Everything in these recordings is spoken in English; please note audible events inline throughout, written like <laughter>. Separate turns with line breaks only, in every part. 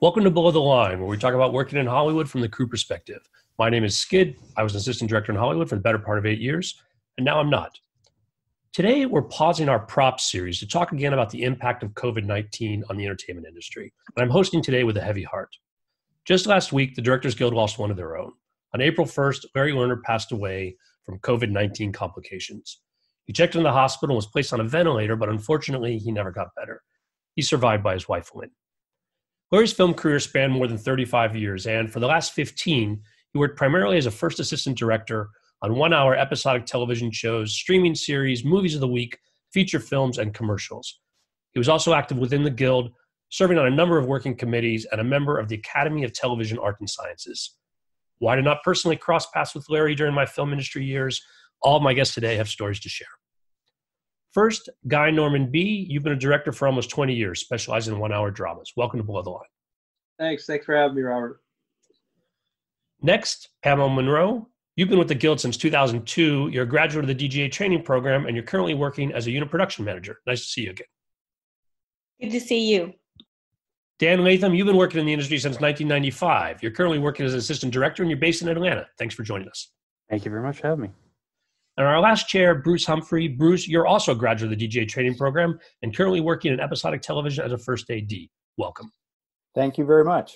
Welcome to Below the Line, where we talk about working in Hollywood from the crew perspective. My name is Skid. I was an assistant director in Hollywood for the better part of eight years, and now I'm not. Today, we're pausing our prop series to talk again about the impact of COVID 19 on the entertainment industry. And I'm hosting today with a heavy heart. Just last week, the Directors Guild lost one of their own. On April 1st, Larry Lerner passed away from COVID 19 complications. He checked in the hospital and was placed on a ventilator, but unfortunately, he never got better. He survived by his wife, Lynn. Larry's film career spanned more than 35 years, and for the last 15, he worked primarily as a first assistant director on one hour episodic television shows, streaming series, movies of the week, feature films, and commercials. He was also active within the Guild, serving on a number of working committees and a member of the Academy of Television Art and Sciences. Why did not personally cross paths with Larry during my film industry years? All of my guests today have stories to share. First, Guy Norman Bee, you've been a director for almost 20 years, specializing in one hour dramas. Welcome to Below the Line.
Thanks. Thanks for having me, Robert.
Next, Pamela Monroe. You've been with the Guild since 2002. You're a graduate of the DGA training program, and you're currently working as a unit production manager. Nice to see you again.
Good to see you.
Dan Latham, you've been working in the industry since 1995. You're currently working as an assistant director, and you're based in Atlanta. Thanks for joining us.
Thank you very much for having me.
And our last chair, Bruce Humphrey. Bruce, you're also a graduate of the DGA training program and currently working in episodic television as a first AD. Welcome.
Thank you very much.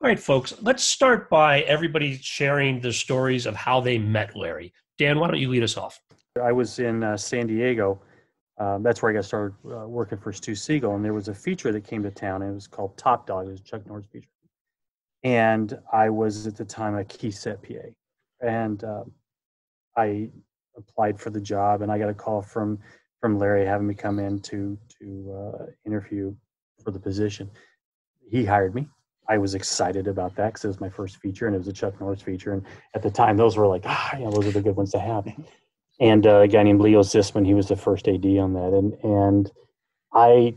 All right, folks, let's start by everybody sharing the stories of how they met Larry. Dan, why don't you lead us off?
I was in uh, San Diego. Um, that's where I got started uh, working for Stu Siegel, and there was a feature that came to town, and it was called Top Dog. It was Chuck Norris feature, and I was at the time a key set PA, and um, I applied for the job, and I got a call from from Larry having me come in to to uh, interview for the position. He hired me. I was excited about that because it was my first feature, and it was a Chuck Norris feature. And at the time, those were like, ah, know, those are the good ones to have. <laughs> And uh, a guy named Leo Zisman, he was the first AD on that, and and I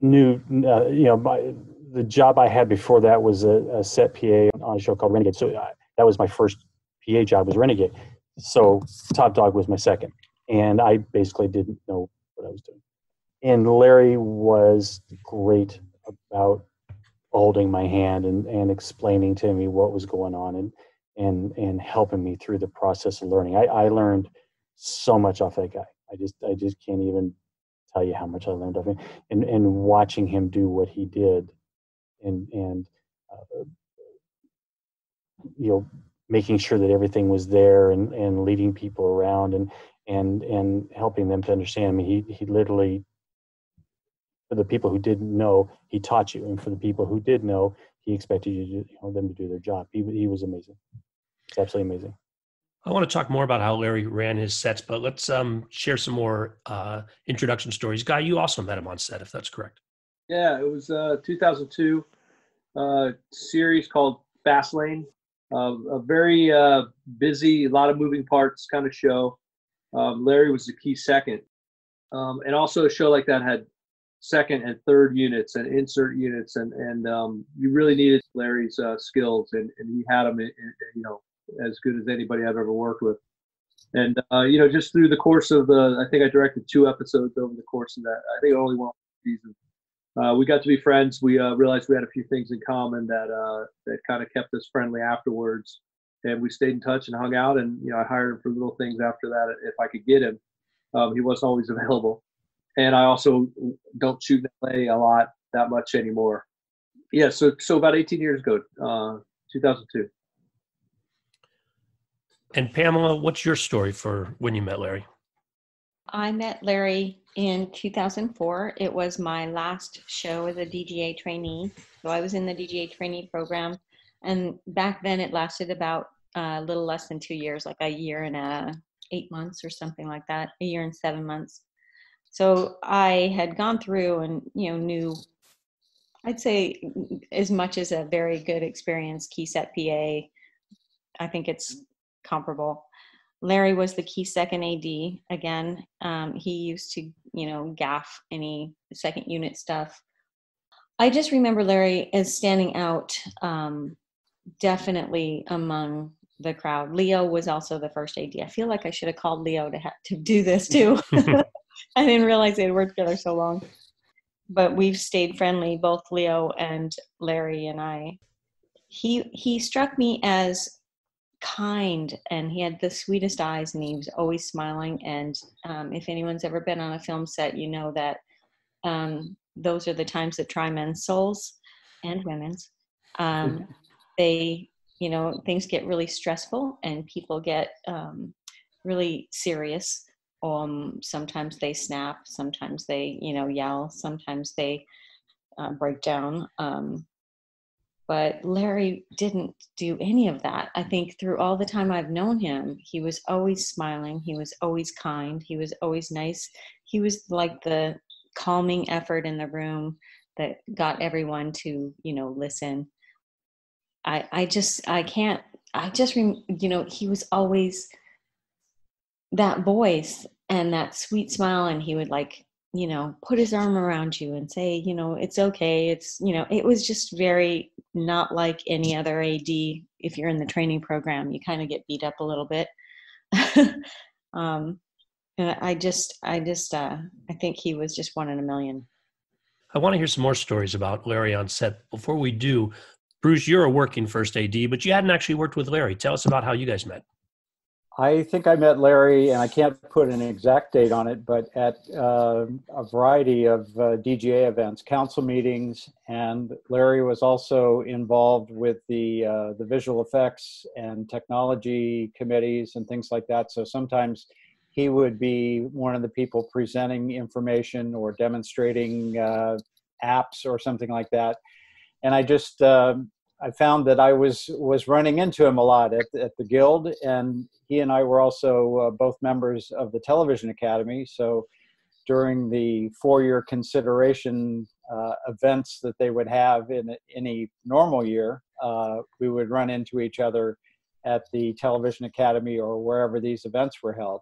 knew, uh, you know, my, the job I had before that was a, a set PA on a show called Renegade. So I, uh, that was my first PA job was Renegade so Top Dog was my second, and I basically didn't know what I was doing. And Larry was great about holding my hand and, and explaining to me what was going on and and and helping me through the process of learning. I, I learned so much off that guy. I just I just can't even tell you how much I learned off him. And and watching him do what he did, and and uh, you know making sure that everything was there and, and leading people around and and and helping them to understand. I mean, he he literally for the people who didn't know, he taught you, and for the people who did know, he expected you, to, you know, them to do their job. He he was amazing. It's absolutely amazing.
I want to talk more about how Larry ran his sets, but let's um, share some more uh, introduction stories. Guy, you also met him on set, if that's correct.
Yeah, it was uh, 2002 uh, series called Fast Lane uh, a very uh, busy, a lot of moving parts kind of show. Um, Larry was the key second, um, and also a show like that had second and third units and insert units, and and um, you really needed Larry's uh, skills, and, and he had them, in, in, you know, as good as anybody I've ever worked with. And uh, you know, just through the course of the, I think I directed two episodes over the course of that. I think only one season uh, we got to be friends. We uh, realized we had a few things in common that uh, that kind of kept us friendly afterwards, and we stayed in touch and hung out. And you know, I hired him for little things after that if I could get him. Um, he wasn't always <laughs> available, and I also don't shoot in LA a lot that much anymore. Yeah, so so about 18 years ago, uh, 2002.
And Pamela, what's your story for when you met Larry?
I met Larry in 2004. It was my last show as a DGA trainee. So I was in the DGA trainee program. And back then it lasted about a little less than two years, like a year and a eight months or something like that, a year and seven months. So I had gone through and, you know, knew, I'd say as much as a very good experience key set PA. I think it's comparable. Larry was the key second AD. Again, um, he used to, you know, gaff any second unit stuff. I just remember Larry as standing out um, definitely among the crowd. Leo was also the first AD. I feel like I should have called Leo to ha- to do this <laughs> too. <laughs> I didn't realize they had worked together so long. but we've stayed friendly, both Leo and Larry and I. He he struck me as kind and he had the sweetest eyes and he was always smiling and um, if anyone's ever been on a film set you know that um, those are the times that try men's souls and women's. Um, they you know things get really stressful and people get um, really serious. Um, sometimes they snap sometimes they you know yell sometimes they uh, break down um, but Larry didn't do any of that. I think through all the time I've known him, he was always smiling. He was always kind. He was always nice. He was like the calming effort in the room that got everyone to, you know, listen. I, I just, I can't, I just, you know, he was always that voice and that sweet smile. And he would like you know put his arm around you and say you know it's okay it's you know it was just very not like any other ad if you're in the training program you kind of get beat up a little bit. <laughs> Um and i just i just uh i think he was just one in a million.
I want to hear some more stories about larry on set. Before we do bruce you're a working first ad but you hadn't actually worked with larry. Tell us about how you guys met
I think I met Larry, and I can't put an exact date on it, but at uh, a variety of uh, DGA events, council meetings, and Larry was also involved with the uh, the visual effects and technology committees and things like that. So sometimes he would be one of the people presenting information or demonstrating uh, apps or something like that. And I just um, I found that I was was running into him a lot at, at the guild, and he and I were also uh, both members of the Television Academy. So during the For Your Consideration uh, events that they would have in any normal year, uh, we would run into each other at the Television Academy or wherever these events were held,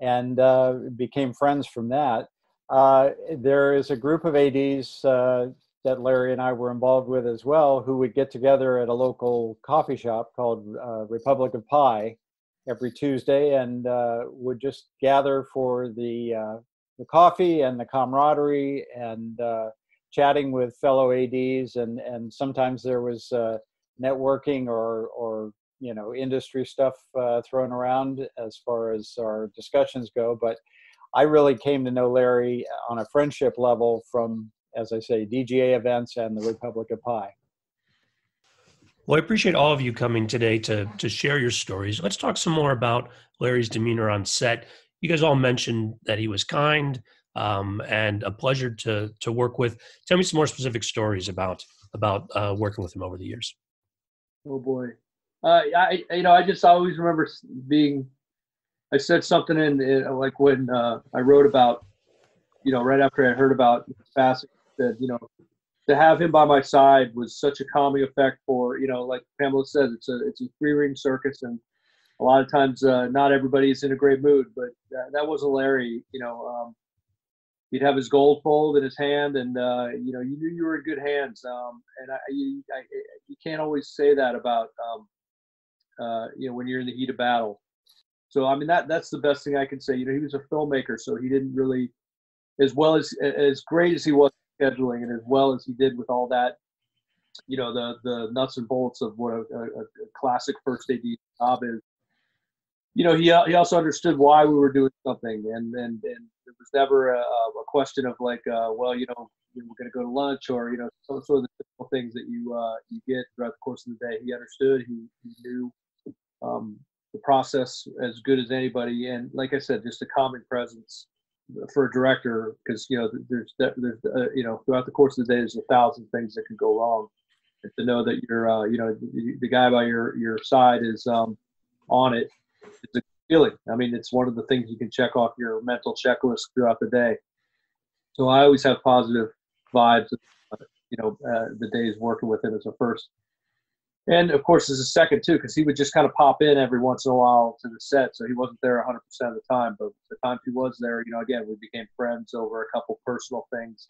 and uh, became friends from that. Uh, there is a group of ads uh, that Larry and I were involved with as well, who would get together at a local coffee shop called uh, Republic of Pie every Tuesday and uh, would just gather for the uh, the coffee and the camaraderie and uh, chatting with fellow ads and and sometimes there was uh, networking or or you know industry stuff uh, thrown around as far as our discussions go, but. I really came to know Larry on a friendship level from as I say, DGA events and the Republic of Pie.
Well, I appreciate all of you coming today to to share your stories. Let's talk some more about Larry's demeanor on set. You guys all mentioned that he was kind um, and a pleasure to to work with. Tell me some more specific stories about about uh, working with him over the years.
Oh boy, uh, I you know I just always remember being. I said something in, in like when uh, I wrote about, you know, right after I heard about passing that you know to have him by my side was such a calming effect for you know like Pamela says it's a it's a three ring circus and a lot of times uh, not everybody is in a great mood but that, that wasn't Larry you know um, he'd have his gold fold in his hand and uh, you know you knew you were in good hands um, and I, you, I, you can't always say that about um, uh, you know when you're in the heat of battle. So I mean that that's the best thing I can say you know he was a filmmaker so he didn't really as well as as great as he was scheduling and as well as he did with all that, you know, the the nuts and bolts of what a, a, a classic first AD job is. You know, he he also understood why we were doing something, and and, and it was never a, a question of like, uh, well, you know, we're going to go to lunch or you know, some sort of the typical things that you uh, you get throughout the course of the day. He understood. He, he knew um, the process as good as anybody, and like I said, just a calming presence for a director because you know there's there's uh, you know throughout the course of the day there's a thousand things that can go wrong. And to know that you're uh, you know the, the, guy by your your side is um, on it it's a feeling. I mean it's one of the things you can check off your mental checklist throughout the day. So i always have positive vibes uh, you know uh, the days working with him as a first and of course as a second too because he would just kind of pop in every once in a while to the set so he wasn't there 100% of the time. But the time he was there you know again we became friends over a couple personal things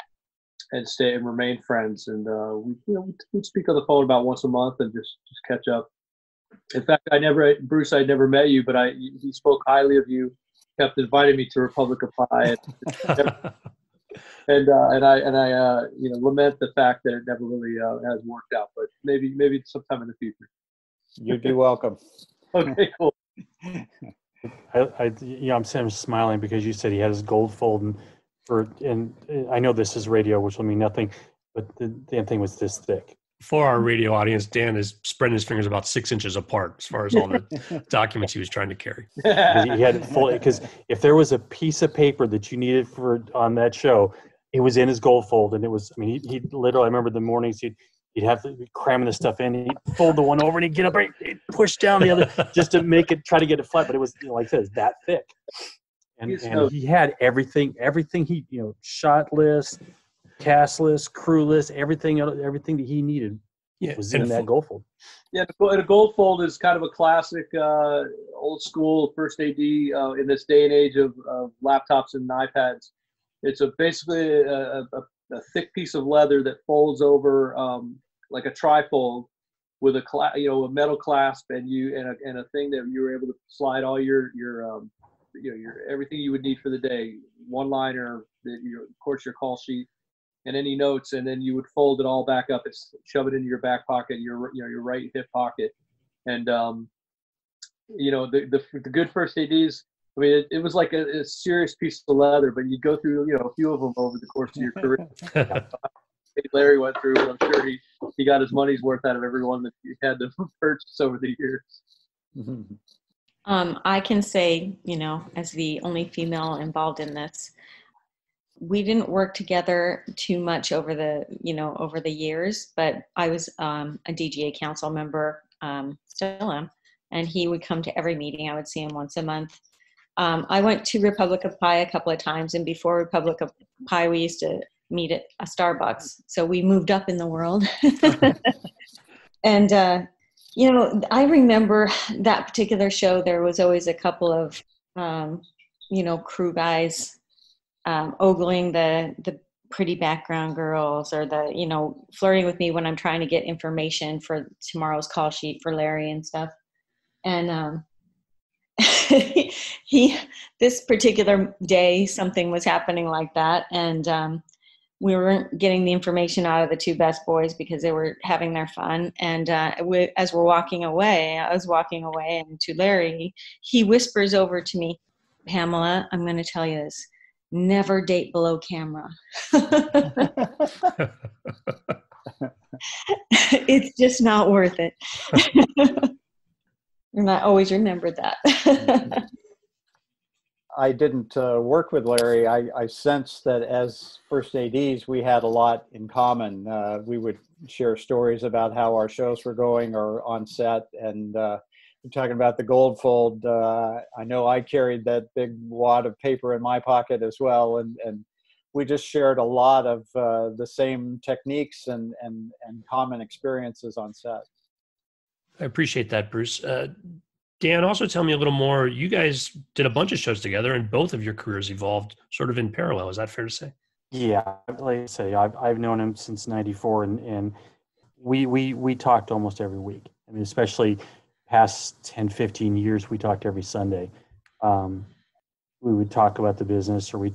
and stay and remain friends. And uh, we you know we'd speak on the phone about once a month and just just catch up. In fact i never bruce i never met you but i he spoke highly of you kept inviting me to republic of pie <laughs> and uh, and I and I uh, you know lament the fact that it never really uh, has worked out. But maybe maybe sometime in the future.
You'd be welcome. <laughs>
Okay, cool.
I, I yeah, I'm, I'm smiling because you said he had his gold fold and for and I know this is radio, which will mean nothing, but the damn thing was this thick.
For our radio audience, Dan is spreading his fingers about six inches apart as far as all the <laughs> documents he was trying to carry.
'Cause <laughs> he had it full because if there was a piece of paper that you needed for on that show, it was in his gold fold, and it was. I mean, he, he literally. I remember the mornings he'd he'd have to be cramming the stuff in. He'd fold the one over, and he'd get up, and he'd push down the other <laughs> just to make it try to get it flat. But it was you know, like I said, it's that thick. And, and he had everything, everything he you know, shot list, cast list, crew list, everything, everything that he needed
Yeah,
was in that gold fold.
Yeah, the- a gold fold is kind of a classic, uh, old school first AD uh, in this day and age of, of laptops and iPads. It's a basically a, a, a thick piece of leather that folds over um, like a trifold with a cla- you know a metal clasp and you and a, and a thing that you were able to slide all your your um, you know your everything you would need for the day, one liner, the, your, of course your call sheet, and any notes, and then you would fold it all back up and shove it into your back pocket, your you know your right hip pocket, and um, you know the the, the good first ads. I mean, it, it was like a, a serious piece of leather, but you go through you know a few of them over the course of your career. <laughs> <laughs> Larry went through, but I'm sure he he got his money's worth out of everyone that he had to <laughs> purchase over the years.
Um, I can say, you know, as the only female involved in this, we didn't work together too much over the, you know, over the years. But I was um, a DGA council member, um, still am, and he would come to every meeting. I would see him once a month. Um, I went to Republic of Pie a couple of times, and before Republic of Pie, we used to meet at a Starbucks. So we moved up in the world. <laughs> and uh, you know, I remember that particular show. There was always a couple of, um, you know, crew guys um, ogling the the pretty background girls, or the you know, flirting with me when I'm trying to get information for tomorrow's call sheet for Larry and stuff. And um, <laughs> he, this particular day, something was happening like that, and um, we weren't getting the information out of the two best boys because they were having their fun. And uh, we, as we're walking away, I was walking away, and to Larry, he whispers over to me, Pamela, I'm going to tell you this never date below camera. <laughs> <laughs> it's just not worth it. And I always remember that. <laughs>
I didn't uh, work with Larry. I, I sensed that as first ADs, we had a lot in common. Uh, we would share stories about how our shows were going or on set. And uh, talking about the gold fold. Uh, I know I carried that big wad of paper in my pocket as well. And, and we just shared a lot of uh, the same techniques and, and, and common experiences on set.
I appreciate that, Bruce. Uh, Dan, also tell me a little more. You guys did a bunch of shows together, and both of your careers evolved sort of in parallel. Is that fair to say?
Yeah, like I say, I've I've known him since '94, and and we we we talked almost every week. I mean, especially past 10, 15 years, we talked every Sunday. Um, we would talk about the business, or we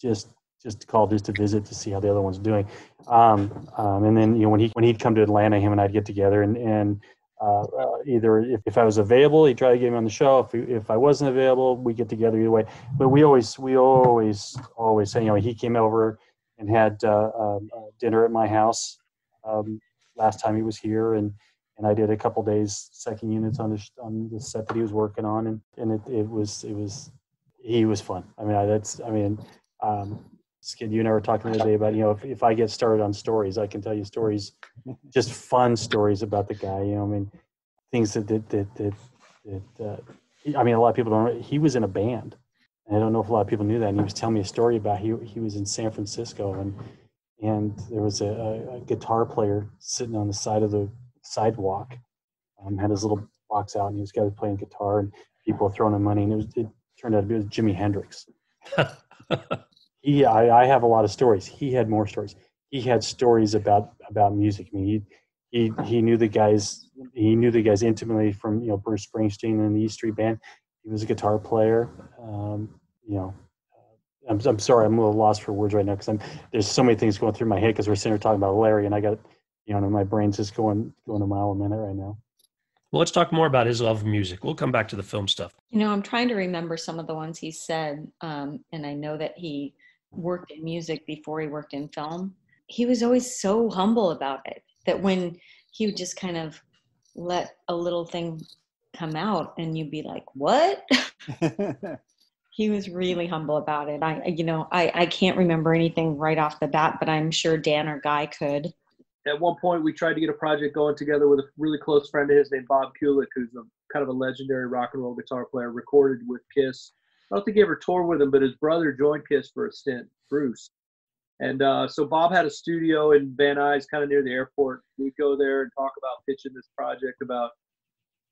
just just call just to visit to see how the other one's doing. Um, um, and then you know when he when he'd come to Atlanta, him and I'd get together and and uh, uh, either if, if I was available, he'd try to get me on the show. If, if I wasn't available, we get together either way. But we always, we always, always say, you know, he came over and had uh, um, uh, dinner at my house um, last time he was here, and and I did a couple days second units on the on the set that he was working on, and and it, it was it was he was fun. I mean, I, that's I mean. Um, Skid, you and I were talking the other day about, you know, if, if I get started on stories, I can tell you stories, <laughs> just fun stories about the guy, you know, I mean, things that, that, that, that, that uh, I mean, a lot of people don't, know- he was in a band. And I don't know if a lot of people knew that. And he was telling me a story about, he, he was in San Francisco and, and there was a, a, guitar player sitting on the side of the sidewalk, um, had his little box out and he was guy playing guitar and people throwing him money. And it was, it turned out to be it was Jimi Hendrix <laughs> he I, I have a lot of stories he had more stories he had stories about about music i mean he he he knew the guys he knew the guys intimately from you know bruce springsteen and the e street band he was a guitar player um, you know I'm, I'm sorry, I'm a little lost for words right now because I'm there's so many things going through my head because we're sitting here talking about Larry, and I got you know my brain's just going going a mile a minute right now.
Well, let's talk more about his love of music. We'll come back to the film stuff.
You know, I'm trying to remember some of the ones he said, um, and I know that he worked in music before he worked in film. He was always so humble about it that when he would just kind of let a little thing come out, and you'd be like, "What?" <laughs> he was really humble about it. I, you know, I, I can't remember anything right off the bat, but I'm sure Dan or Guy could
at one point we tried to get a project going together with a really close friend of his named Bob Kulick, who's a kind of a legendary rock and roll guitar player, recorded with Kiss. I don't think he ever toured with him, but his brother joined Kiss for a stint, Bruce. And uh, so Bob had a studio in Van Nuys, kind of near the airport. We'd go there and talk about pitching this project about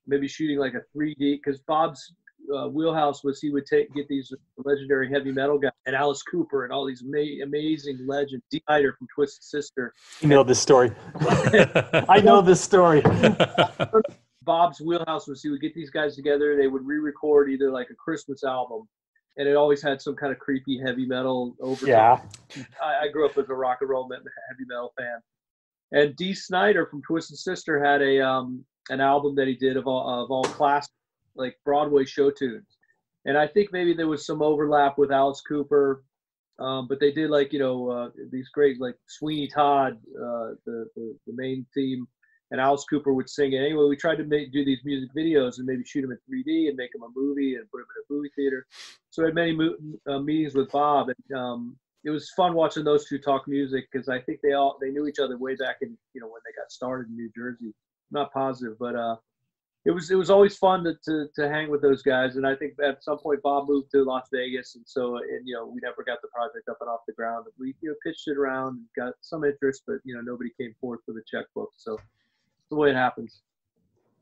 maybe shooting like a 3D, because Bob's uh, wheelhouse was he would take get these legendary heavy metal guys and Alice Cooper and all these ama- amazing legends. Dee Snider from Twisted Sister.
You know this story. <laughs> I know this story. <laughs>
Bob's wheelhouse was he would get these guys together. They would re-record either like a Christmas album, and it always had some kind of creepy heavy metal over.
Yeah.
I, I, grew up as a rock and roll heavy metal fan, and Dee Snider from Twisted Sister had a um, an album that he did of all of all classic like Broadway show tunes. And I think maybe there was some overlap with Alice Cooper, um, but they did like you know uh, these great like Sweeney Todd, uh, the, the, the main theme, and Alice Cooper would sing it. Anyway, we tried to make, do these music videos and maybe shoot them in 3D and make them a movie and put them in a movie theater. So I had many mo- uh, meetings with Bob, and um, it was fun watching those two talk music because I think they all they knew each other way back in you know when they got started in New Jersey. I'm not positive, but uh, it was it was always fun to, to, to hang with those guys. And I think at some point Bob moved to Las Vegas, and so and you know we never got the project up and off the ground. We you know pitched it around, and got some interest, but you know nobody came forth for the checkbook. So the way it happens.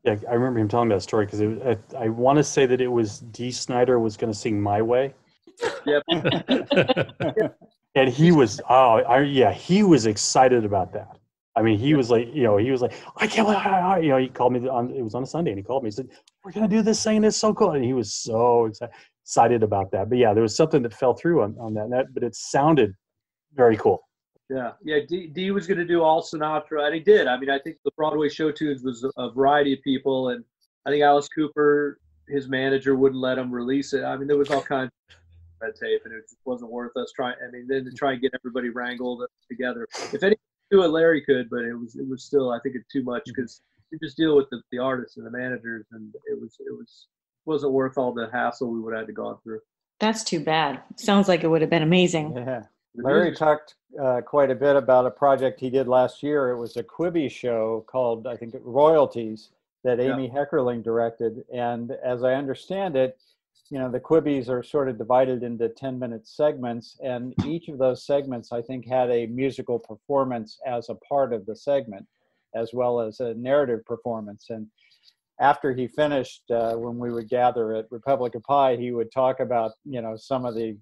Yeah, I remember him telling me that story because I, I want to say that it was Dee Snider was going to sing "My Way."
Yep. <laughs>
and he was oh I, yeah he was excited about that I mean, he was like, you know, he was like, I can't believe, you know, he called me on, it was on a Sunday and he called me, he said, we're going to do this thing. It's so cool. And he was so excited about that. But yeah, there was something that fell through on, on that, that but it sounded very cool.
Yeah. Yeah. Dee, Dee was going to do all Sinatra and he did. I mean, I think the Broadway show tunes was a variety of people. And I think Alice Cooper, his manager wouldn't let him release it. I mean, there was all kinds of red tape and it just wasn't worth us trying. I mean, then to try and get everybody wrangled together. If any do what Larry could, but it was it was still I think it too much because you just deal with the, the artists and the managers, and it was it was wasn't worth all the hassle we would have had to go through.
That's too bad. Sounds like it would have been amazing.
Yeah. Larry talked uh, quite a bit about a project he did last year. It was a Quibi show called, I think, Royalties that Amy yeah. Heckerling directed. And as I understand it, you know the Quibis are sort of divided into 10 minute segments and each of those segments i think had a musical performance as a part of the segment as well as a narrative performance and after he finished uh, when we would gather at republic of pie he would talk about you know some of the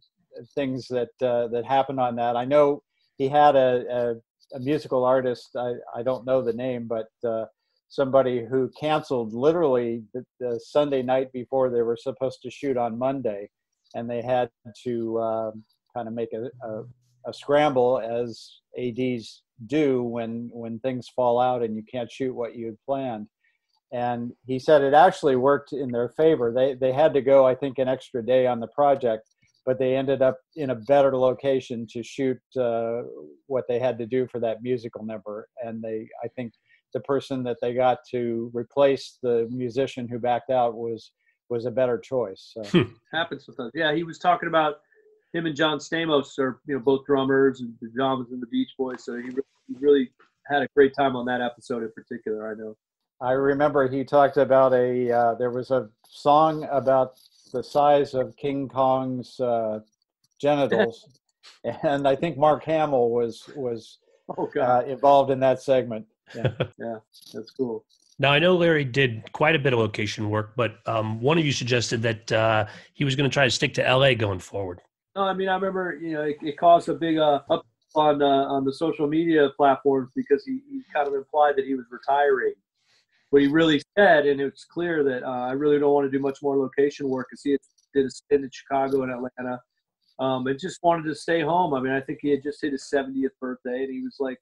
things that uh, that happened on that i know he had a, a, a musical artist I, I don't know the name but uh, somebody who canceled literally the, the, Sunday night before they were supposed to shoot on Monday, and they had to um, kind of make a, a, a, scramble as ads do when when things fall out and you can't shoot what you had planned. And he said it actually worked in their favor. They they had to go, I think, an extra day on the project, but they ended up in a better location to shoot uh, what they had to do for that musical number. And they, I think the person that they got to replace the musician who backed out was was a better choice. So.
Hmm. <laughs> Happens with us. Yeah, he was talking about him and John Stamos are you know both drummers and John was in the Beach Boys, so he really, he really had a great time on that episode in particular. I know.
I remember he talked about a uh, there was a song about the size of King Kong's uh, genitals, <laughs> and I think Mark Hamill was was oh, uh, involved in that segment
yeah, <laughs> yeah, that's cool.
Now I know Larry did quite a bit of location work, but um, one of you suggested that uh, he was going to try to stick to LA going forward.
No, I mean I remember you know it, it caused a big uh, up on uh, on the social media platforms because he, he kind of implied that he was retiring. What he really said, and it's clear that uh, I really don't want to do much more location work because he did a stint in Chicago and Atlanta, um, and just wanted to stay home. I mean, I think he had just hit his 70th birthday, and he was like,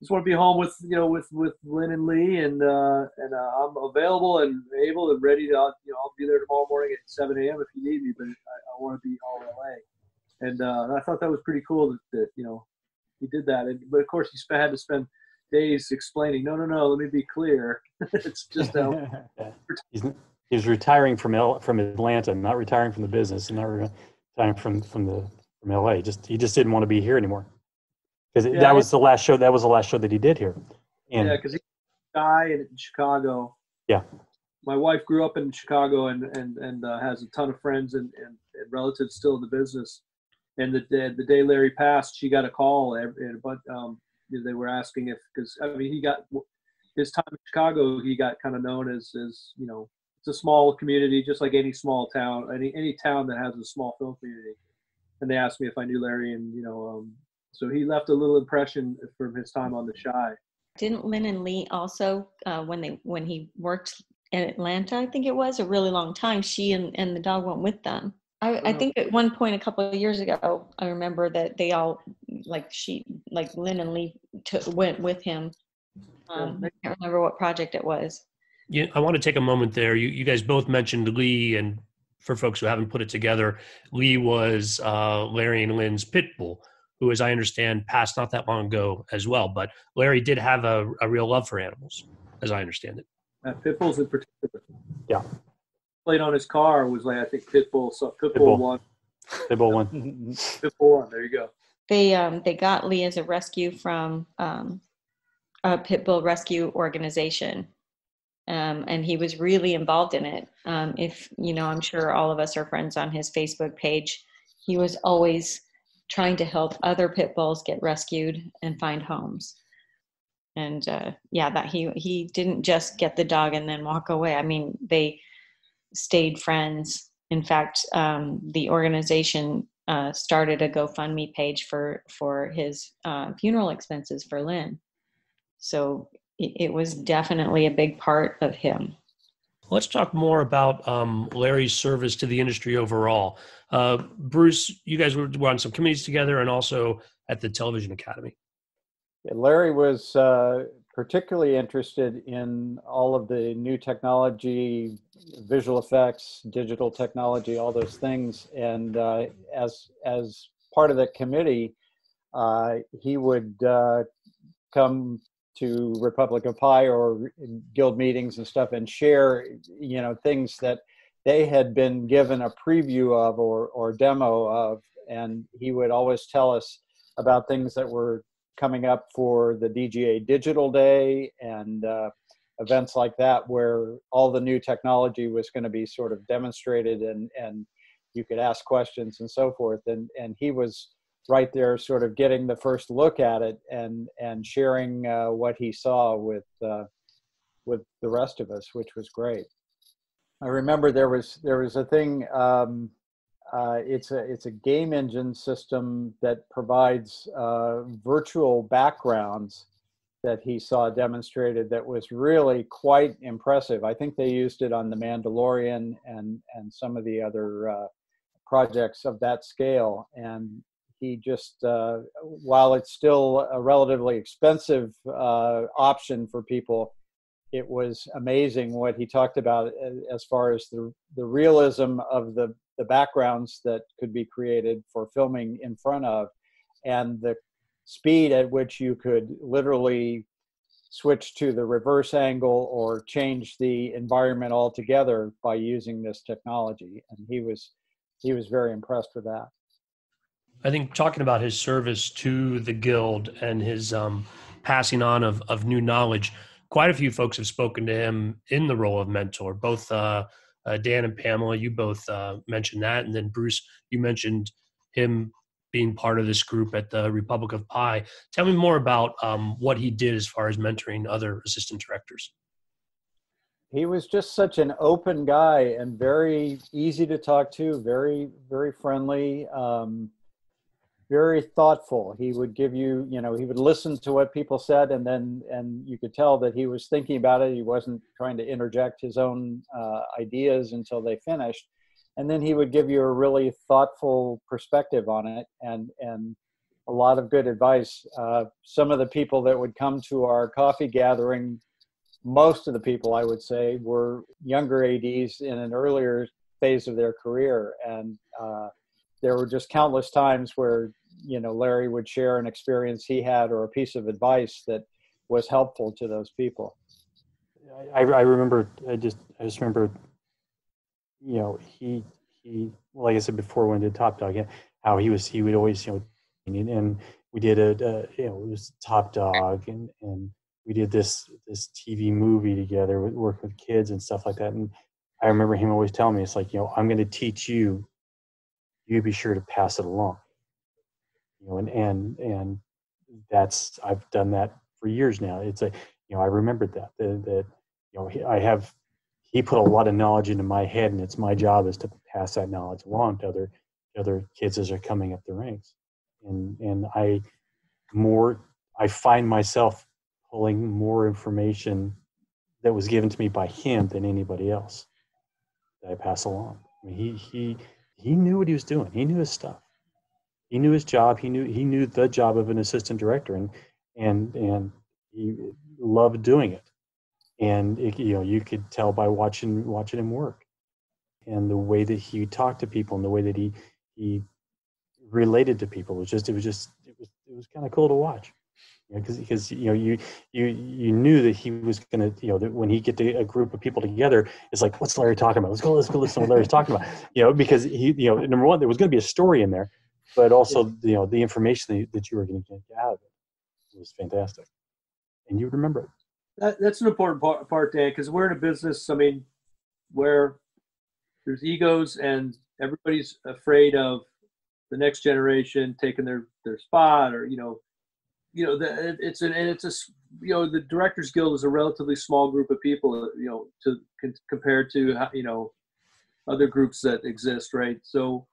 just want to be home with you know with with Lynn and Lee, and uh, and uh, I'm available and able and ready to you know I'll be there tomorrow morning at 7 a.m. if you need me, but I, I want to be all LA, and, uh, I thought that was pretty cool that, that you know he did that, and, but of course he had to spend days explaining. No, no, no. Let me be clear. <laughs> it's just how <laughs>
he's, he's retiring from L, from Atlanta, not retiring from the business, and not retiring from from the from LA. Just he just didn't want to be here anymore because yeah, that was the last show. That was the last show that he did here.
And, yeah, because he died in Chicago.
Yeah.
My wife grew up in Chicago and and and uh, has a ton of friends and, and, and, relatives still in the business. And the day, the day Larry passed, she got a call. And, but um, they were asking if because I mean he got his time in Chicago. He got kind of known as as you know it's a small community, just like any small town, any any town that has a small film community. And they asked me if I knew Larry, and you know, um, so he left a little impression from his time on the Chi.
Didn't Lynn and Lee also, uh, when they when he worked in Atlanta, I think it was a really long time. She and, and the dog went with them. I, I think at one point a couple of years ago, I remember that they all like she like Lynn and Lee took, went with him. Um, I can't remember what project it was.
Yeah, I want to take a moment there. You you guys both mentioned Lee, and for folks who haven't put it together, Lee was uh, Larry and Lynn's pit bull who, as I understand, passed not that long ago as well. But Larry did have a, a real love for animals, as I understand it.
Uh, pit bulls in particular.
Yeah.
Played on his car was like I think pit bull. So pit, pit bull, one.
Pit bull one.
pit bull one. <laughs> There you go.
They um they got Lee as a rescue from um a pit bull rescue organization. Um, and he was really involved in it. Um, if you know, I'm sure all of us are friends on his Facebook page. He was always trying to help other pit bulls get rescued and find homes. And uh, yeah, that he he didn't just get the dog and then walk away. I mean, they stayed friends. In fact, um, the organization uh, started a GoFundMe page for for his uh, funeral expenses for Lynn. So it, it was definitely a big part of him.
Let's talk more about um, Larry's service to the industry overall. Uh, Bruce, you guys were, were, on some committees together and also at the Television Academy.
Yeah, Larry was uh, particularly interested in all of the new technology, visual effects, digital technology, all those things. And uh, as as part of the committee, uh, he would uh, come to Republic of Pie or guild meetings and stuff and share, you know, things that they had been given a preview of or, or demo of. And he would always tell us about things that were coming up for the DGA Digital Day and uh, events like that, where all the new technology was going to be sort of demonstrated and, and you could ask questions and so forth. And, and he was right there sort of getting the first look at it and and sharing uh, what he saw with uh, with the rest of us which was great i remember there was there was a thing um, uh, it's a it's a game engine system that provides uh, virtual backgrounds that he saw demonstrated that was really quite impressive. I think they used it on The Mandalorian and and some of the other uh, projects of that scale, and he just uh, while it's still a relatively expensive uh, option for people it was amazing what he talked about as far as the the realism of the the backgrounds that could be created for filming in front of and the speed at which you could literally switch to the reverse angle or change the environment altogether by using this technology and he was he was very impressed with that
I think talking about his service to the guild and his um, passing on of, of new knowledge, quite a few folks have spoken to him in the role of mentor. Both uh, uh, Dan and Pamela, you both uh, mentioned that, and then Bruce, you mentioned him being part of this group at the Republic of Pie. Tell me more about um, what he did as far as mentoring other assistant directors.
He was just such an open guy and very easy to talk to, very very friendly. Um, very thoughtful. He would give you, you know, he would listen to what people said, and then and you could tell that he was thinking about it. He wasn't trying to interject his own uh, ideas until they finished. and then he would give you a really thoughtful perspective on it and and a lot of good advice. Uh, some of the people that would come to our coffee gathering, most of the people I would say were younger ADs in an earlier phase of their career, and uh, there were just countless times where you know Larry would share an experience he had or a piece of advice that was helpful to those people.
I, I remember. I just I just remember. You know, he he like I said before when did Top Dog, how he was he would always you know and we did a, a, you know it was Top Dog and and we did this this TV movie together, with working with kids and stuff like that. And I remember him always telling me, it's like you know I'm going to teach you, you be sure to pass it along. You know, and and and that's I've done that for years now. It's a you know I remembered that that, that you know I have he put a lot of knowledge into my head, and it's my job is to pass that knowledge along to other other kids as they're coming up the ranks and and I more I find myself pulling more information that was given to me by him than anybody else that I pass along. I mean, he he he knew what he was doing. He knew his stuff. He knew his job. He knew he knew the job of an assistant director, and and and he loved doing it. And it, you know, you could tell by watching watching him work, and the way that he talked to people, and the way that he he related to people. It was just it was just it was it was kind of cool to watch. because you know, because you know you you you knew that he was to you know that when he get to a group of people together, it's like what's Larry talking about? Let's go let's go listen to what Larry's talking about. You know because he you know number one there was going to be a story in there, but also you know the information that, that you were going to get out of it was fantastic, and you remember it.
That, that's an important part, part Dan, because we're in a business. I mean, where there's egos and everybody's afraid of the next generation taking their their spot or you know you know the, it's an and it's a you know the directors guild is a relatively small group of people uh, you know to compared to uh, you know other groups that exist right so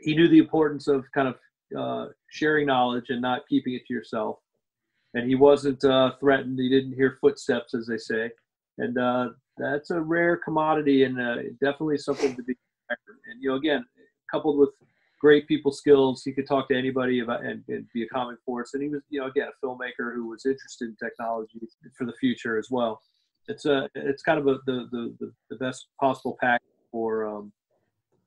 he knew the importance of kind of uh, sharing knowledge and not keeping it to yourself and he wasn't uh, threatened he didn't hear footsteps as they say and uh, that's a rare commodity and uh, definitely something to be and you know again coupled with great people skills. He could talk to anybody about and, and, be a comic force. And he was, you know, again, a filmmaker who was interested in technology for the future as well. It's a, it's kind of a, the, the, the best possible pack for, um,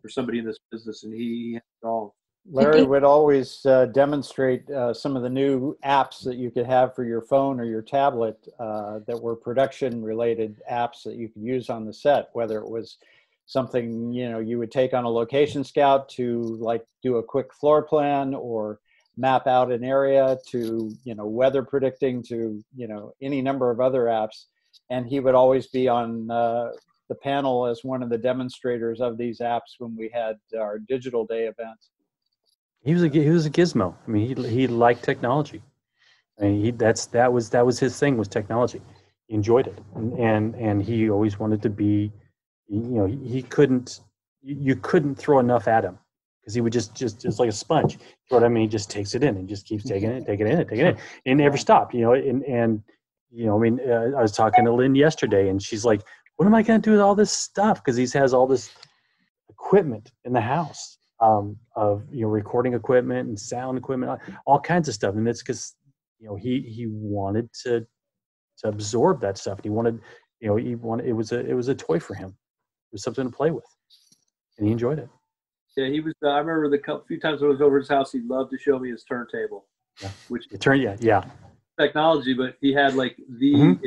for somebody in this business. And he had it all.
Larry would always uh, demonstrate uh, some of the new apps that you could have for your phone or your tablet uh, that were production related apps that you could use on the set, whether it was something you know you would take on a location scout to like do a quick floor plan or map out an area to you know weather predicting to you know any number of other apps and he would always be on uh, the panel as one of the demonstrators of these apps when we had our digital day events
he was a he was a gizmo i mean he, he liked technology I mean, he, that's that was that was his thing was technology he enjoyed it and and, and he always wanted to be you know he couldn't you couldn't throw enough at him because he would just just just like a sponge. You know what I mean? He just takes it in and just keeps taking it, taking it in, taking it in, and never stop. You know, and and you know, I mean, uh, I was talking to Lynn yesterday, and she's like, "What am I going to do with all this stuff?" Because he has all this equipment in the house um, of you know recording equipment and sound equipment, all kinds of stuff, and it's because you know he he wanted to to absorb that stuff. He wanted, you know, he wanted it was a it was a toy for him It was something to play with, and he enjoyed it.
Yeah, he was. Uh, I remember the couple, few times I was over his house, he loved to show me his turntable.
Yeah. Which turn, yeah, yeah.
Technology, but he had like the mm-hmm.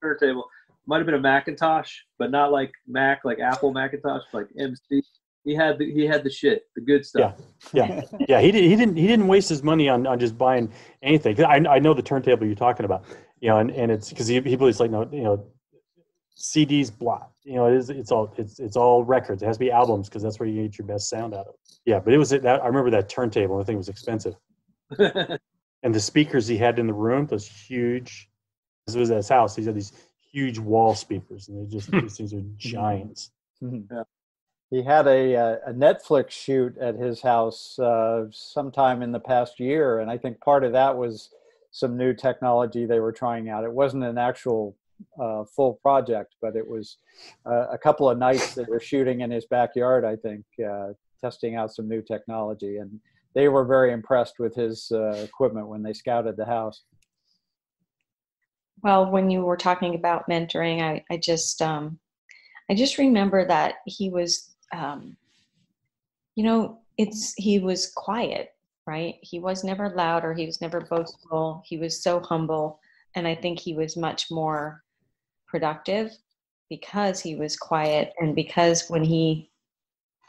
turntable. Might have been a McIntosh, but not like Mac, like Apple Macintosh, like MC. He had the he had the shit, the good stuff.
Yeah, yeah, <laughs> yeah. He did, he didn't he didn't waste his money on, on just buying anything. I I know the turntable you're talking about, you know, and, and it's because he he believes like no, you know, CDs, blah. You know, it is, it's all it's it's all records. It has to be albums because that's where you get your best sound out of. Yeah, but it was that I remember that turntable. I think it was expensive. <laughs> and the speakers he had in the room, those huge. This was at his house. He had these huge wall speakers, and they just <laughs> these things are giants.
Mm-hmm. Yeah. He had a uh, a Netflix shoot at his house uh, sometime in the past year, and I think part of that was some new technology they were trying out. It wasn't an actual uh, full project, but it was uh, a couple of nights that were shooting in his backyard, I think, uh, testing out some new technology. And they were very impressed with his uh, equipment when they scouted the house.
Well, when you were talking about mentoring, I, I just um, I just remember that he was um, you know, it's he was quiet, right? He was never loud or he was never boastful. He was so humble. And I think he was much more productive because he was quiet and because when he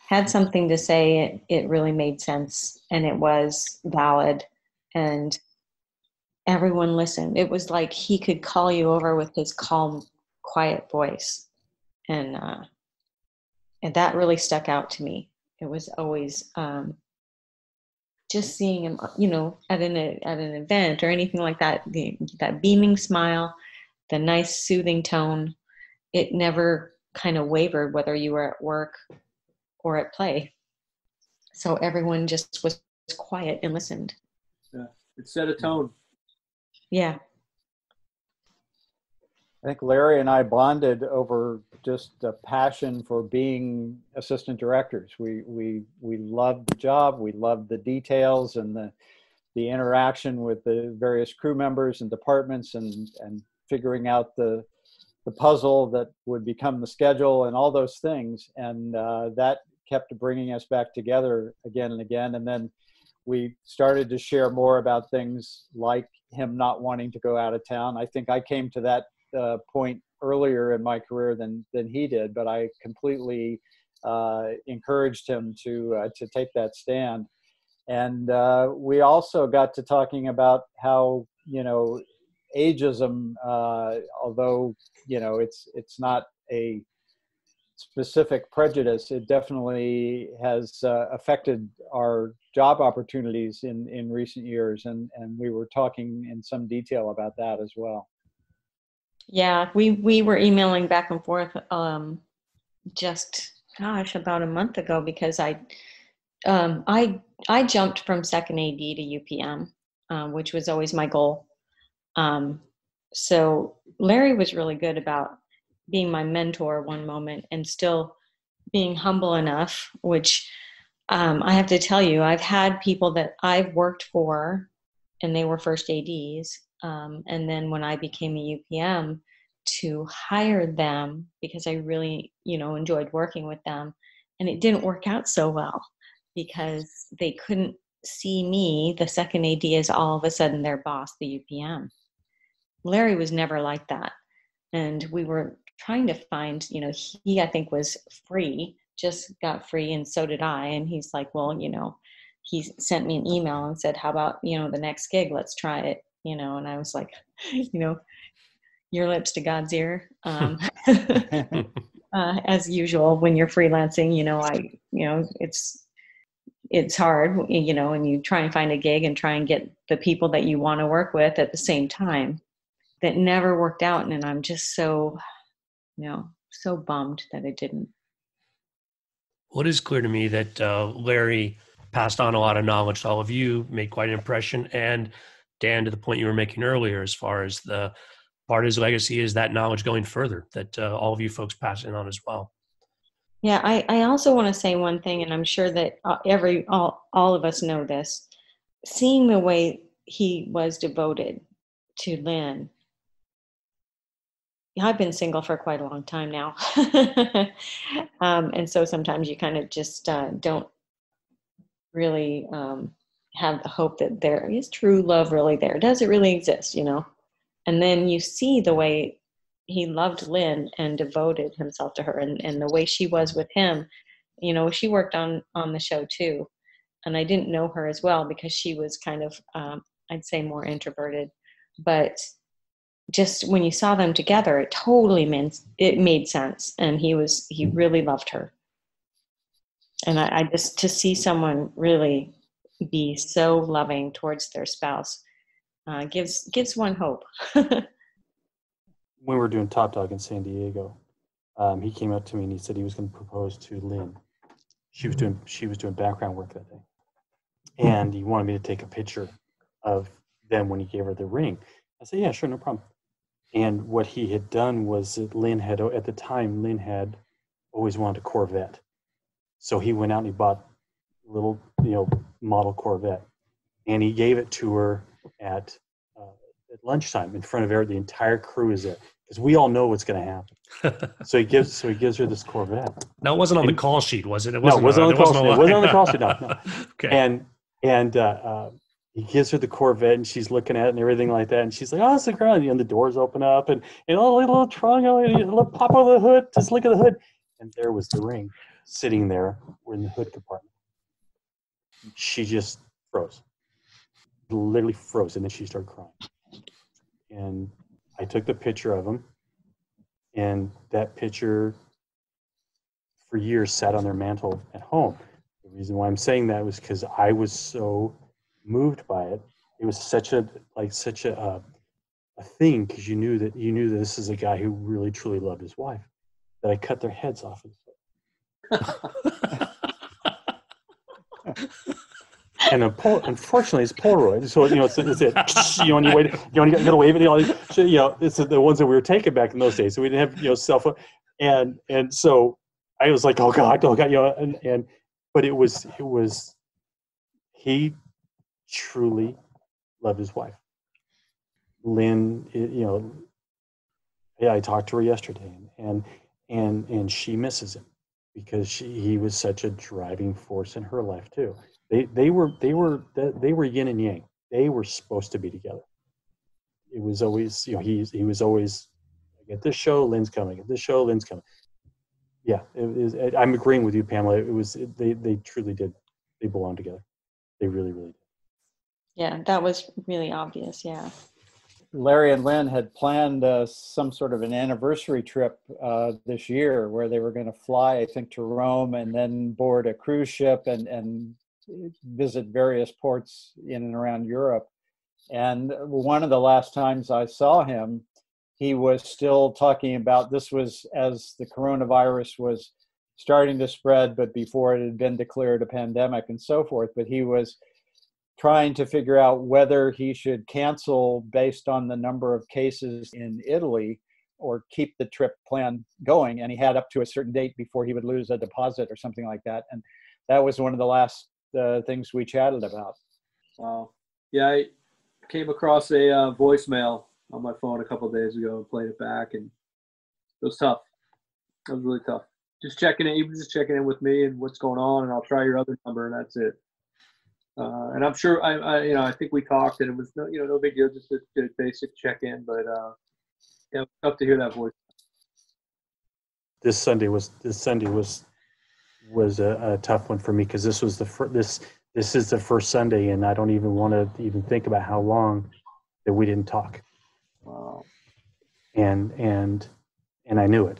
had something to say, it, it really made sense and it was valid and everyone listened. It was like he could call you over with his calm, quiet voice. And, uh, and that really stuck out to me. It was always um, just seeing him, you know, at an at an event or anything like that. The, that beaming smile, the nice soothing tone. It never kind of wavered whether you were at work or at play. So everyone just was quiet and listened.
Yeah, it set a tone.
Yeah.
I think Larry and I bonded over just the passion for being assistant directors. We we we loved the job. We loved the details and the the interaction with the various crew members and departments and and figuring out the the puzzle that would become the schedule and all those things. And uh, that kept bringing us back together again and again. And then we started to share more about things like him not wanting to go out of town. I think I came to that uh, point earlier in my career than than he did, but I completely uh, encouraged him to uh, to take that stand. And uh, we also got to talking about how you know ageism, uh, although you know it's it's not a specific prejudice, it definitely has uh, affected our job opportunities in in recent years, and and we were talking in some detail about that as well.
Yeah, we we were emailing back and forth um, just gosh about a month ago because I um, I I jumped from second AD to UPM, um, which was always my goal. Um, so Larry was really good about being my mentor one moment and still being humble enough, which um, I have to tell you, I've had people that I've worked for and they were first ADs um, and then when I became a UPM, to hire them because I really, you know, enjoyed working with them. And it didn't work out so well because they couldn't see me, the second AD, as all of a sudden their boss, the UPM. Larry was never like that. And we were trying to find, you know, he, I think, was free, just got free, and so did I. And he's like, well, you know, he sent me an email and said, how about, you know, the next gig? Let's try it you know and i was like <laughs> you know your lips to god's ear um, <laughs> uh, as usual when you're freelancing you know i you know it's it's hard you know and you try and find a gig and try and get the people that you want to work with at the same time that never worked out and i'm just so you know so bummed that it didn't
well it is clear to me that uh, larry passed on a lot of knowledge to all of you made quite an impression and Dan, to the point you were making earlier, as far as the part of his legacy is that knowledge going further that uh, all of you folks pass it on as well.
Yeah, I, I also want to say one thing, and I'm sure that uh, every all, all of us know this. Seeing the way he was devoted to Lynn, I've been single for quite a long time now, <laughs> um, and so sometimes you kind of just uh, don't really um, have the hope that there is true love really there. Does it really exist, you know? And then you see the way he loved Lynn and devoted himself to her and, and the way she was with him. You know, she worked on on the show too. And I didn't know her as well because she was kind of um, I'd say more introverted. But just when you saw them together, it totally meant it made sense. And he was he really loved her. And I, I just to see someone really be so loving towards their spouse uh, gives gives one hope. <laughs> when
we were doing Top Dog in San Diego, um, he came up to me and he said he was going to propose to Lynn. She was doing she was doing background work that day, and he wanted me to take a picture of them when he gave her the ring. I said, "Yeah, sure, no problem." And what he had done was that Lynn had, at the time, Lynn had always wanted a Corvette. So he went out and he bought a little, you know, model Corvette. And he gave it to her at, uh, at lunchtime in front of her. The entire crew is there because we all know what's going to happen. <laughs> so he gives, so he gives her this Corvette.
Now, it wasn't on the call sheet, was it? It
No, it wasn't on the call sheet. It wasn't on the call sheet. No, no. <laughs>
okay.
and and uh, uh, he gives her the Corvette, and she's looking at it and everything like that, and she's like, "Oh, it's a girl," and the doors open up, and and look the little trunk, look, pop over the hood, just look at the hood, and there was the ring sitting there in the hood compartment. She just froze, literally froze, and then she started crying. And I took the picture of him, and that picture for years sat on their mantle at home. The reason why I'm saying that was because I was so moved by it. It was such a like such a uh, a thing because you knew that you knew that this is a guy who really truly loved his wife. That I cut their heads off. <laughs> And a pol- unfortunately, it's Polaroid. So you know, it's, it's it. <laughs> You know, when you wait, you you got to wave it. You know, so, you know, it's the ones that we were taking back in those days. So we didn't have you know cell phone, and and so I was like, oh god, oh god, you know, and and but it was it was he truly loved his wife. Lynn, you know, yeah, I talked to her yesterday, and and and she misses him because she he was such a driving force in her life too. They they were they were they were yin and yang. They were supposed to be together. It was always you know he he was always at this show Lynn's coming at this show Lynn's coming. Yeah. I'm agreeing with you, Pamela. It was they they truly did. They belong together. They really really did.
Yeah, that was really obvious. Yeah.
Larry and Lynn had planned uh, some sort of an anniversary trip uh, this year where they were going to fly, I think, to Rome and then board a cruise ship and, and visit various ports in and around Europe. And one of the last times I saw him, he was still talking about this was as the coronavirus was starting to spread, but before it had been declared a pandemic and so forth. But he was trying to figure out whether he should cancel based on the number of cases in Italy or keep the trip plan going. And he had up to a certain date before he would lose a deposit or something like that. And that was one of the last uh, things we chatted about.
Wow. Yeah, I came across a uh, voicemail on my phone a couple days ago and played it back, and it was tough. It was really tough. Just checking in, even just checking in with me and what's going on, and I'll try your other number, and that's it. Uh, and I'm sure I, I, you know, I think we talked, and it was no, you know, no big deal, just a, a basic check in. But uh, yeah, tough to hear that voice.
this Sunday was this Sunday was was a, a tough one for me because this was the fir- this this is the first Sunday, and I don't even want to even think about how long that we didn't talk,
Wow.
and and and I knew it.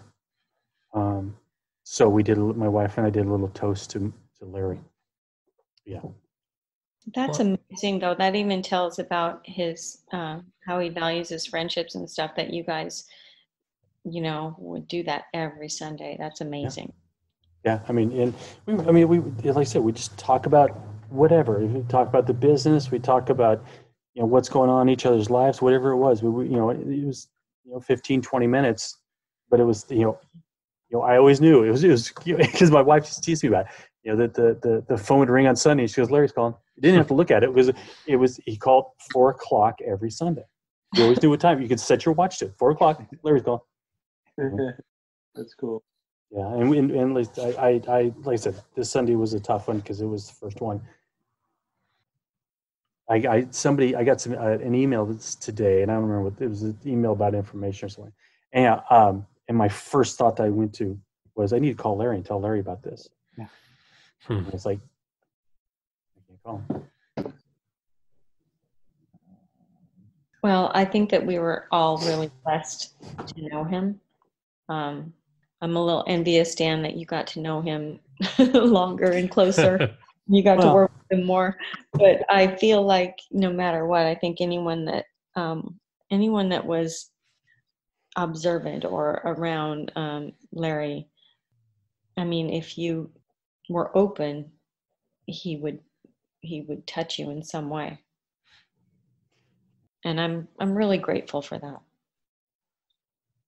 Um, so we did. My wife and I did a little toast to to Larry. Yeah,
That's amazing, though. That even tells about his uh, how he values his friendships and stuff. That you guys, you know, would do that every Sunday. That's amazing.
yeah. I mean, and we. I mean, we. Like I said, we just talk about whatever. We talk about the business. We talk about you know what's going on in each other's lives, whatever it was. We, we you know, it was you know 15, 20 minutes, but it was you know, you know, I always knew it was it was <laughs> because my wife just teased me about it. You know that the, the the phone would ring on Sunday. She goes, Larry's calling. You didn't have to look at it because it was he called four o'clock every Sunday. You always knew what time. You could set your watch to four o'clock. Larry's calling. <laughs>
that's cool.
Yeah, and and, and like I, I, I, like I said, this Sunday was a tough one because it was the first one. I, I somebody I got some uh, an email that's today, and I don't remember what it was. An email about information or something. And um, and my first thought that I went to was I need to call Larry and tell Larry about this.
Yeah.
Hmm.
It's like I can't call him.
Well, I think that we were all really blessed to know him. Um, I'm a little envious, Dan, that you got to know him <laughs> longer and closer. <laughs> you got to work with him more. But I feel like no matter what, I think anyone that um, anyone that was observant or around um, Larry, I mean, if you were open, he would he would touch you in some way. And I'm I'm really grateful for that.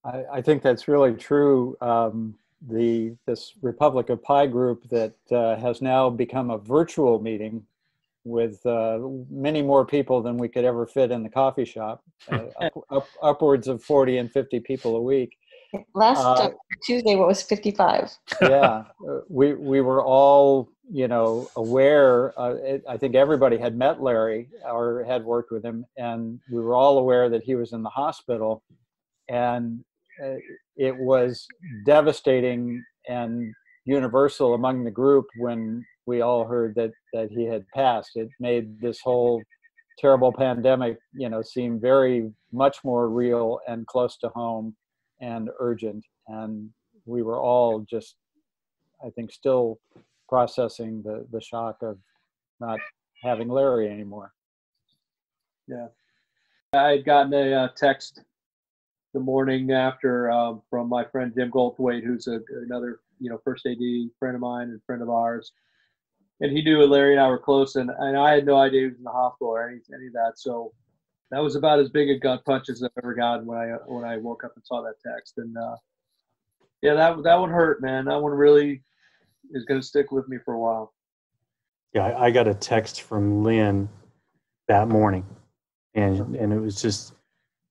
I, I think that's really true. Um, the this Republic of Pie group that uh, has now become a virtual meeting with uh, many more people than we could ever fit in the coffee shop, <laughs> uh, up, up, upwards of 40 and 50 people a week.
Last uh, Tuesday, what was 55?
yeah, uh, <laughs> we, we were all, you know, aware. Uh, it, I think everybody had met Larry or had worked with him, and we were all aware that he was in the hospital. And uh, it was devastating and universal among the group when we all heard that that he had passed. It made this whole terrible pandemic, you know, seem very much more real and close to home and urgent. And we were all just, I think, still processing the the shock of not having Larry anymore.
Yeah, I had gotten a uh, text the morning after uh, from my friend Jim Goldthwait, who's a, another you know first AD friend of mine and friend of ours, and he knew Larry and I were close, and, and I had no idea he was in the hospital or any any of that. So that was about as big a gut punch as I've ever gotten when I when I woke up and saw that text. And uh, yeah, that that one hurt, man. That one really is going to stick with me for a while.
Yeah, I, I got a text from Lynn that morning, and and it was just,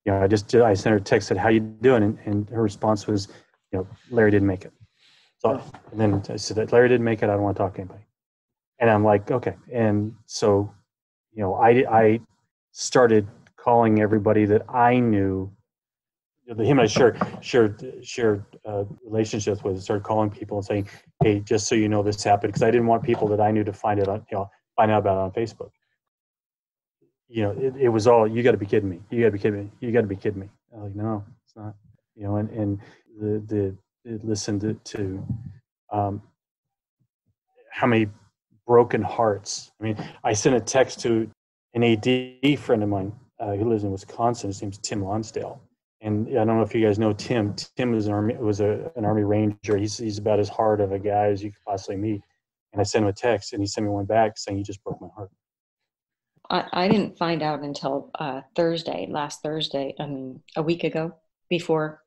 you know, I just I sent her a text said, "How you doing?" And, and her response was, you know, Larry didn't make it. So and then I said, that "Larry didn't make it. I don't want to talk to anybody." and I'm like, okay. And so, you know, I I started calling everybody that I knew. The him I shared shared shared uh, relationships with. Started calling people and saying, "Hey, just so you know, this happened," because I didn't want people that I knew to find it on, you know, find out about it on Facebook. You know, it, it was all, "You got to be kidding me! You got to be kidding me! You got to be kidding me!" I'm like, "No, it's not." You know, and and the the listened to, to um, how many broken hearts. I mean, I sent a text to an AD friend of mine uh, who lives in Wisconsin. His name's Tim Lonsdale. And I don't know if you guys know Tim. Tim was an army was a, an army ranger. He's he's about as hard of a guy as you could possibly meet. And I sent him a text, and he sent me one back saying, "You just broke my heart."
I, I didn't find out until uh, Thursday, last Thursday, I mean, a week ago, before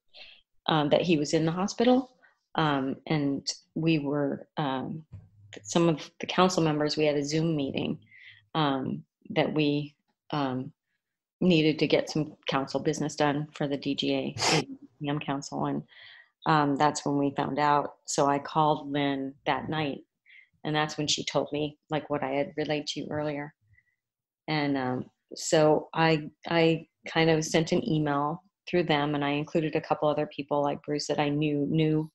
um, that he was in the hospital, um, and we were um, some of the council members, we had a Zoom meeting um, that we um, needed to get some council business done for the DGA PM council, and um, that's when we found out. So I called Lynn that night, and that's when she told me like what I had relayed to you earlier. And um, so I I kind of sent an email through them, and I included a couple other people like Bruce that I knew knew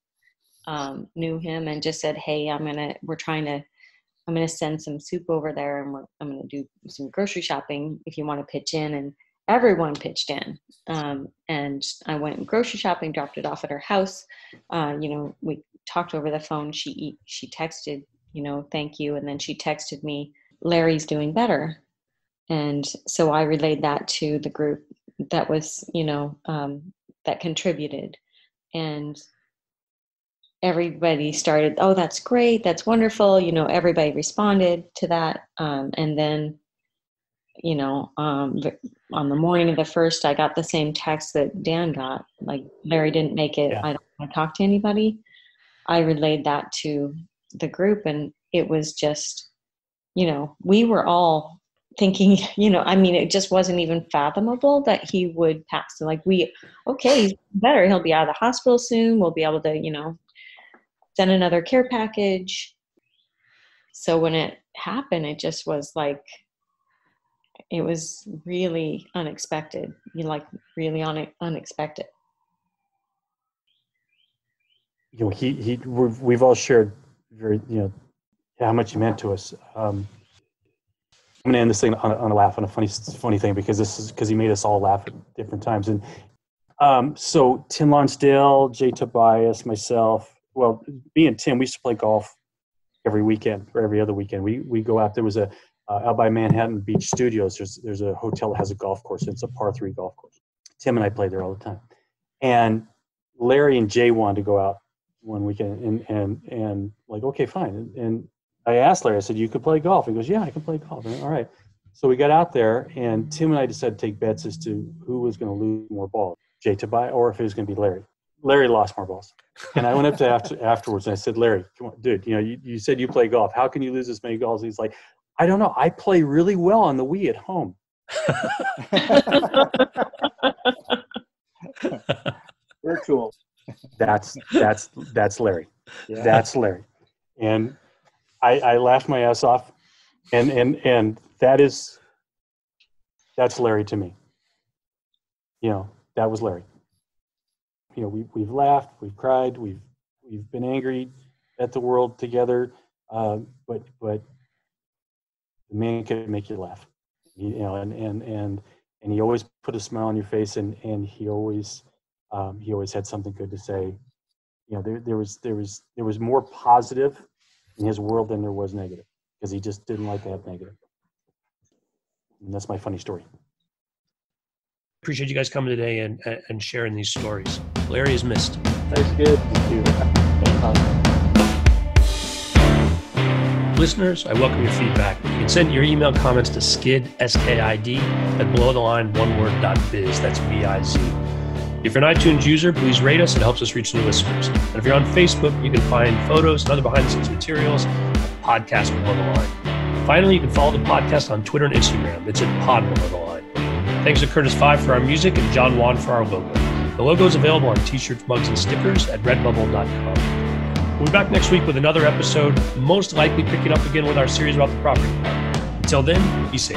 um, knew him and just said, "Hey, I'm gonna we're trying to I'm gonna send some soup over there, and I'm gonna do some grocery shopping if you want to pitch in." And everyone pitched in, um, and I went grocery shopping, dropped it off at her house. Uh, you know, we talked over the phone. She she texted, you know, thank you, and then she texted me, "Larry's doing better." And so I relayed that to the group that was, you know, um, that contributed. And everybody started, oh, that's great, that's wonderful. You know, everybody responded to that. Um, and then, you know, um, on the morning of the first, I got the same text that Dan got, like, Larry didn't make it. Yeah. I don't want to talk to anybody. I relayed that to the group, and it was just, you know, we were all thinking, <laughs> you know, I mean, it just wasn't even fathomable that he would pass. Like, we, okay, he's better. He'll be out of the hospital soon. We'll be able to, you know, send another care package. So when it happened, it just was like, it was really unexpected. You like really un- unexpected.
You know, he he. We've, we've all shared very you know how much he meant to us. Um, I'm gonna end this thing on a, on a laugh on a funny funny thing because this is because he made us all laugh at different times. And um, so Tim Lonsdale, Jay Tobias, myself, well, me and Tim, we used to play golf every weekend or every other weekend. We we go out. There was a uh, out by Manhattan Beach Studios. There's there's a hotel that has a golf course. It's a par three golf course. Tim and I played there all the time. And Larry and Jay wanted to go out one weekend, and and and like okay, fine. And I asked Larry. I said, "You could play golf." He goes, "Yeah, I can play golf." Said, all right. So we got out there, and Tim and I decided to take bets as to who was going to lose more balls. Jay Tobias or if it was going to be Larry. Larry lost more balls. And I went up to after, <laughs> afterwards and I said, Larry, come on, dude, you know, you, you said you play golf. How can you lose this many balls? He's like, I don't know. I play really well on the Wii at home. <laughs>
Virtual.
That's that's that's Larry.
Yeah.
That's Larry. And I, I laughed my ass off. And and and that is that's Larry to me. You know, that was Larry. You know, we we've laughed, we've cried, we've we've been angry at the world together. Uh, but but the man could make you laugh. You know, and and and and he always put a smile on your face and and he always um, he always had something good to say you know there, there was there was there was more positive in his world than there was negative because he just didn't like to have negative and that's my funny story
Appreciate you guys coming today and, and sharing these stories. Larry is missed.
Thanks, good.
Listeners, I welcome your feedback. You can send your email comments to skid, S-K-I-D, at below the line one word dot biz. That's B-I-Z. If you're an iTunes user, please rate us. It helps us reach new listeners. And if you're on Facebook, you can find photos and other behind the scenes materials at Podcast Below the Line. Finally, you can follow the podcast on Twitter and Instagram. It's at Pod Below the Line. Thanks to Curtis Five for our music and John Wan for our logo. The logo is available on t-shirts, mugs, and stickers at redbubble.com. We'll be back next week with another episode, most likely picking up again with our series about the property. Until then, be safe.